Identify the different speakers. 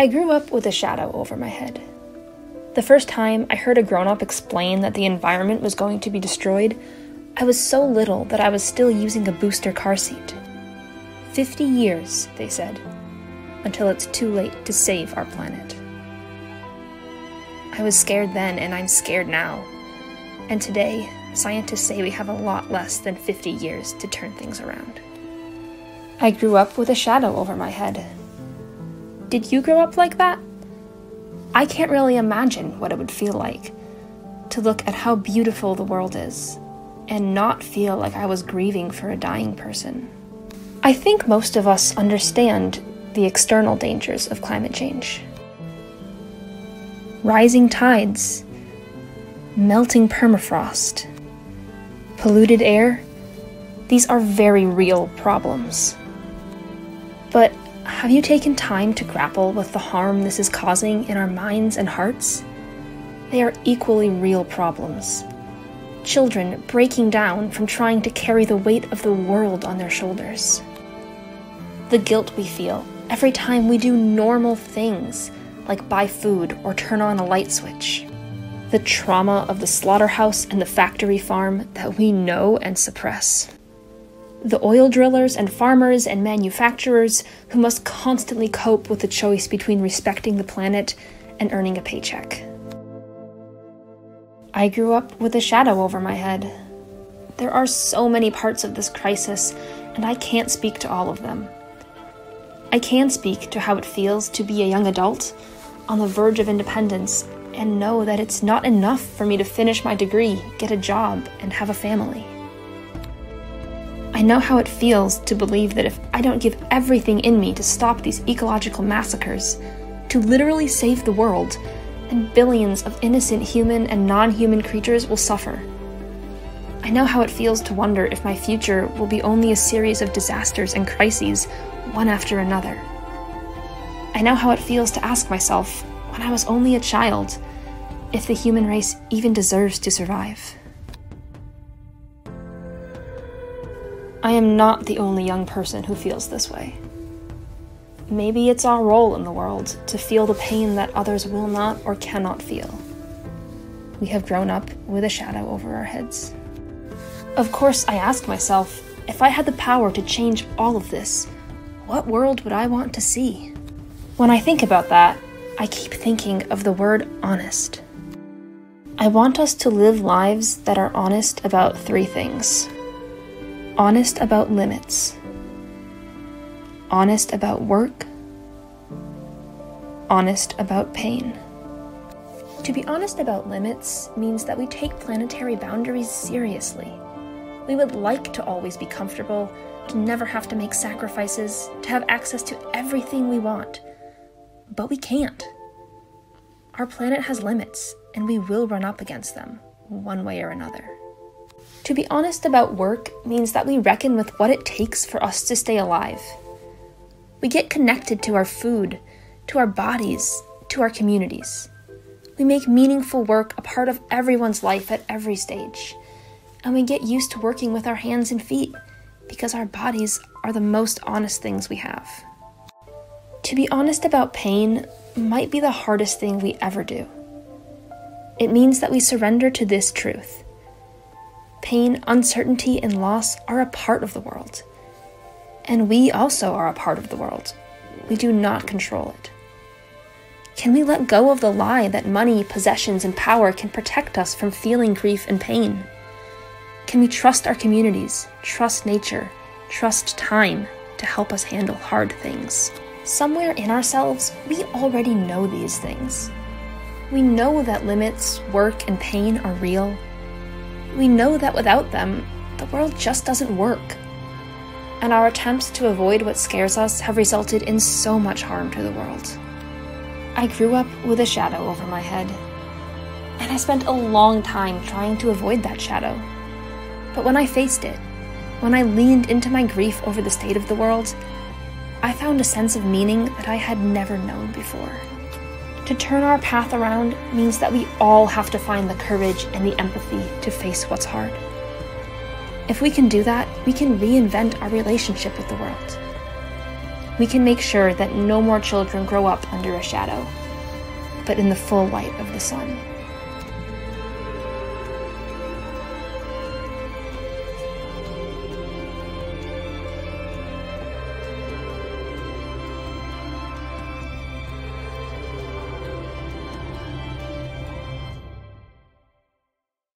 Speaker 1: I grew up with a shadow over my head. The first time I heard a grown up explain that the environment was going to be destroyed, I was so little that I was still using a booster car seat. 50 years, they said, until it's too late to save our planet. I was scared then, and I'm scared now. And today, scientists say we have a lot less than 50 years to turn things around. I grew up with a shadow over my head. Did you grow up like that? I can't really imagine what it would feel like to look at how beautiful the world is and not feel like I was grieving for a dying person. I think most of us understand the external dangers of climate change rising tides, melting permafrost, polluted air. These are very real problems. But have you taken time to grapple with the harm this is causing in our minds and hearts? They are equally real problems. Children breaking down from trying to carry the weight of the world on their shoulders. The guilt we feel every time we do normal things like buy food or turn on a light switch. The trauma of the slaughterhouse and the factory farm that we know and suppress. The oil drillers and farmers and manufacturers who must constantly cope with the choice between respecting the planet and earning a paycheck. I grew up with a shadow over my head. There are so many parts of this crisis, and I can't speak to all of them. I can speak to how it feels to be a young adult on the verge of independence and know that it's not enough for me to finish my degree, get a job, and have a family. I know how it feels to believe that if I don't give everything in me to stop these ecological massacres, to literally save the world, then billions of innocent human and non human creatures will suffer. I know how it feels to wonder if my future will be only a series of disasters and crises, one after another. I know how it feels to ask myself, when I was only a child, if the human race even deserves to survive. I am not the only young person who feels this way. Maybe it's our role in the world to feel the pain that others will not or cannot feel. We have grown up with a shadow over our heads. Of course, I ask myself if I had the power to change all of this, what world would I want to see? When I think about that, I keep thinking of the word honest. I want us to live lives that are honest about three things honest about limits, honest about work, honest about pain. To be honest about limits means that we take planetary boundaries seriously. We would like to always be comfortable, to never have to make sacrifices, to have access to everything we want but we can't. Our planet has limits, and we will run up against them, one way or another. To be honest about work means that we reckon with what it takes for us to stay alive. We get connected to our food, to our bodies, to our communities. We make meaningful work a part of everyone's life at every stage. And we get used to working with our hands and feet because our bodies are the most honest things we have. To be honest about pain might be the hardest thing we ever do. It means that we surrender to this truth. Pain, uncertainty, and loss are a part of the world. And we also are a part of the world. We do not control it. Can we let go of the lie that money, possessions, and power can protect us from feeling grief and pain? Can we trust our communities, trust nature, trust time to help us handle hard things? Somewhere in ourselves, we already know these things. We know that limits, work, and pain are real. We know that without them, the world just doesn't work. And our attempts to avoid what scares us have resulted in so much harm to the world. I grew up with a shadow over my head, and I spent a long time trying to avoid that shadow. But when I faced it, when I leaned into my grief over the state of the world, I found a sense of meaning that I had never known before. To turn our path around means that we all have to find the courage and the empathy to face what's hard. If we can do that, we can reinvent our relationship with the world. we can make sure that no more children grow up under a shadow, but in the full light of the sun.